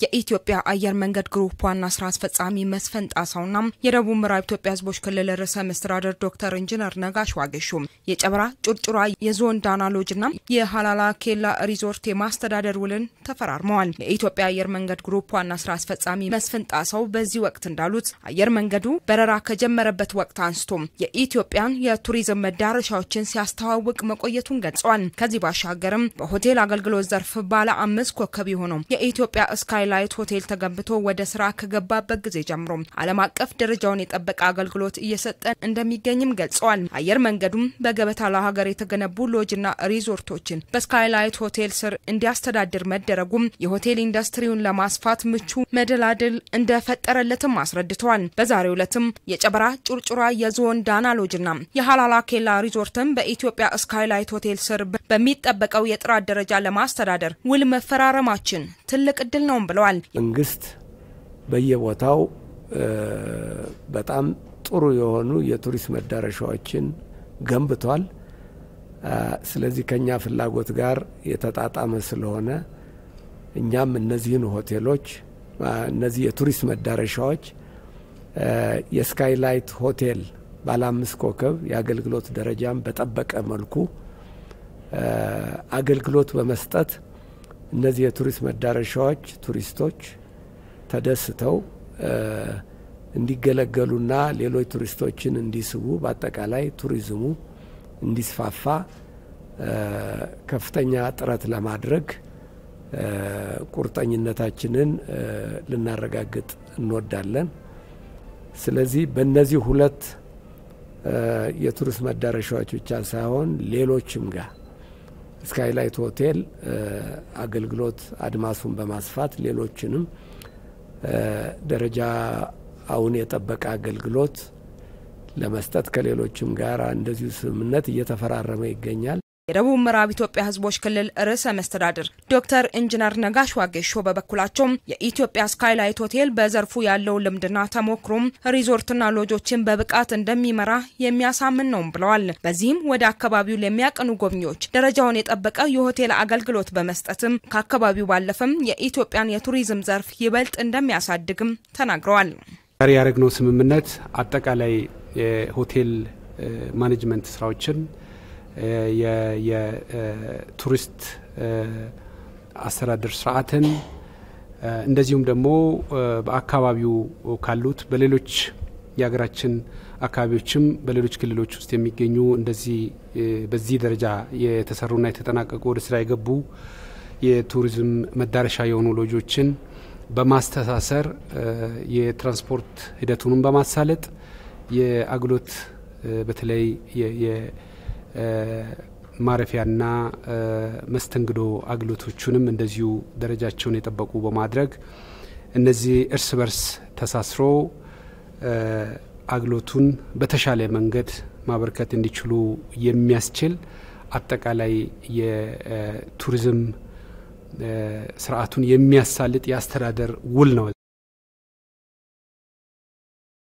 የኢትዮጵያ አየር መንገድ ግሩፕ ዋና ስራ አስፈጻሚ መስፍን ጣሰውና የደቡብ ምዕራብ ኢትዮጵያ ሕዝቦች ክልል ርዕሰ መስተዳደር ዶክተር ኢንጂነር ነጋሽ ዋጌሾ የጨበራ ጩርጩራ የዝሆን ዳና ሎጅና የሀላላ ኬላ ሪዞርት የማስተዳደር ውልን ተፈራርመዋል። የኢትዮጵያ አየር መንገድ ግሩፕ ዋና ስራ አስፈጻሚ መስፍን ጣሰው በዚህ ወቅት እንዳሉት አየር መንገዱ በረራ ከጀመረበት ወቅት አንስቶ የኢትዮጵያን የቱሪዝም መዳረሻዎችን ሲያስተዋውቅ መቆየቱን ገልጸዋል። ከዚህ ባሻገርም በሆቴል አገልግሎት ዘርፍ ባለ አምስት ኮከብ የሆነው የኢትዮጵያ ስካይ ላይት ሆቴል ተገንብቶ ወደ ስራ ከገባበት ጊዜ ጀምሮ ዓለም አቀፍ ደረጃውን የጠበቀ አገልግሎት እየሰጠ እንደሚገኝም ገልጸዋል። አየር መንገዱም በገበታ ለሀገር የተገነቡ ሎጅና ሪዞርቶችን በስካይላይት ሆቴል ስር እንዲያስተዳድር መደረጉም የሆቴል ኢንዱስትሪውን ለማስፋት ምቹ መደላድል እንደፈጠረለትም አስረድተዋል። በዛሬው ዕለትም የጨበራ ጩርጩራ የዝሆን ዳና ሎጅና የሀላላ ኬላ ሪዞርትም በኢትዮጵያ ስካይላይት ሆቴል ስር በሚጠበቀው የጥራት ደረጃ ለማስተዳደር ውል መፈራረማችን ትልቅ እድል ነው ብለዋል። መንግስት በየቦታው በጣም ጥሩ የሆኑ የቱሪስት መዳረሻዎችን ገንብቷል። ስለዚህ ከኛ ፍላጎት ጋር የተጣጣመ ስለሆነ እኛም እነዚህን ሆቴሎች እነዚህ የቱሪስት መዳረሻዎች የስካይላይት ሆቴል ባለ አምስት ኮከብ የአገልግሎት ደረጃን በጠበቀ መልኩ አገልግሎት በመስጠት እነዚህ የቱሪስት መዳረሻዎች ቱሪስቶች ተደስተው እንዲገለገሉና ሌሎች ቱሪስቶችን እንዲስቡ በአጠቃላይ ቱሪዝሙ እንዲስፋፋ ከፍተኛ ጥረት ለማድረግ ቁርጠኝነታችንን ልናረጋግጥ እንወዳለን። ስለዚህ በእነዚህ ሁለት የቱሪስት መዳረሻዎች ብቻ ሳይሆን ሌሎችም ጋር ስካይላይት ሆቴል አገልግሎት አድማሱን በማስፋት ሌሎችንም ደረጃ አሁን የጠበቀ አገልግሎት ለመስጠት ከሌሎችም ጋር እንደዚሁ ስምምነት እየተፈራረመ ይገኛል። የደቡብ ምዕራብ ኢትዮጵያ ሕዝቦች ክልል ርዕሰ መስተዳድር ዶክተር ኢንጂነር ነጋሽ ዋጌሾ በበኩላቸውም የኢትዮጵያ ስካይላይት ሆቴል በዘርፉ ያለው ልምድና ተሞክሮም ሪዞርትና ሎጆችን በብቃት እንደሚመራ የሚያሳምን ነው ብለዋል። በዚህም ወደ አካባቢው ለሚያቀኑ ጎብኚዎች ደረጃውን የጠበቀ የሆቴል አገልግሎት በመስጠትም ከአካባቢው ባለፈም የኢትዮጵያን የቱሪዝም ዘርፍ ይበልጥ እንደሚያሳድግም ተናግረዋል። ዛሬ ያደረግነው ስምምነት አጠቃላይ የሆቴል management ስራዎችን የቱሪስት አስተዳደር ስርዓትን እንደዚሁም ደግሞ በአካባቢው ካሉት በሌሎች የሀገራችን አካባቢዎችም በሌሎች ክልሎች ውስጥ የሚገኙ እንደዚህ በዚህ ደረጃ የተሰሩና የተጠናቀቁ ወደ ስራ የገቡ የቱሪዝም መዳረሻ የሆኑ ሎጆችን በማስተሳሰር የትራንስፖርት ሂደቱንም በማሳለጥ የአግሎት በተለይ ማረፊያና መስተንግዶ አገልግሎቶቹንም እንደዚሁ ደረጃቸውን የጠበቁ በማድረግ እነዚህ እርስ በርስ ተሳስሮ አገልግሎቱን በተሻለ መንገድ ማበርከት እንዲችሉ የሚያስችል አጠቃላይ የቱሪዝም ስርዓቱን የሚያሳልጥ የአስተዳደር ውል ነው።